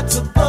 got to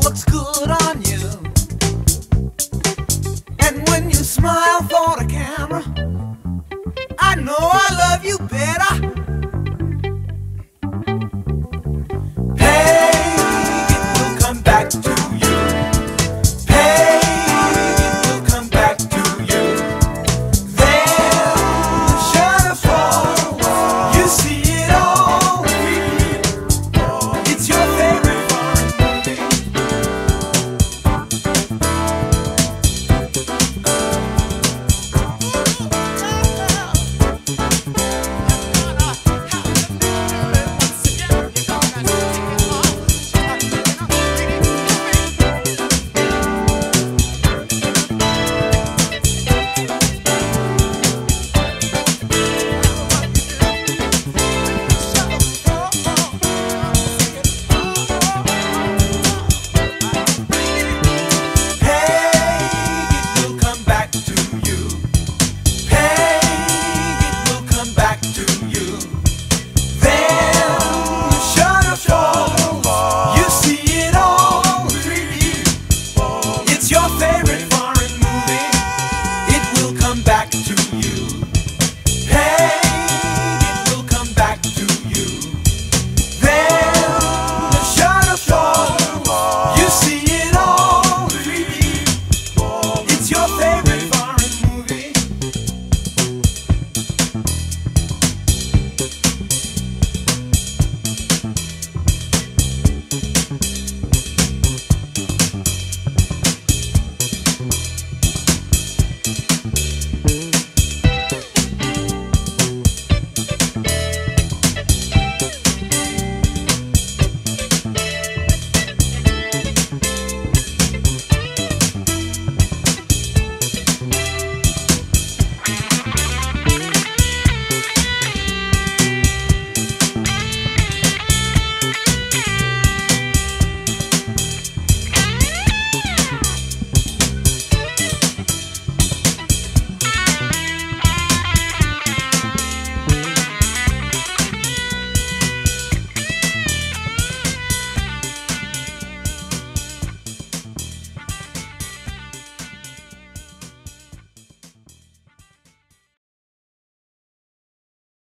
looks good on you. And when you smile for the